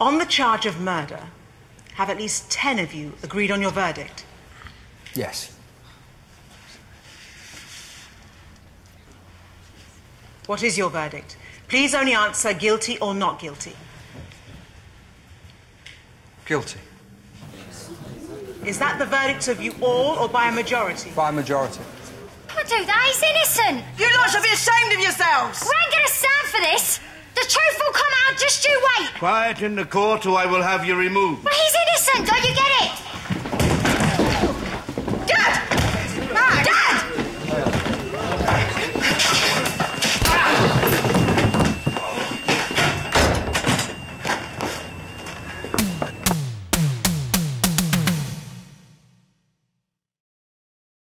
On the charge of murder, have at least ten of you agreed on your verdict? Yes. What is your verdict? Please only answer guilty or not guilty. Guilty. Is that the verdict of you all or by a majority? By a majority. Can't do that. He's innocent. You lot should be ashamed of yourselves! We ain't gonna truth will. Just you wait. Quiet in the court or I will have you removed. But he's innocent. Don't you get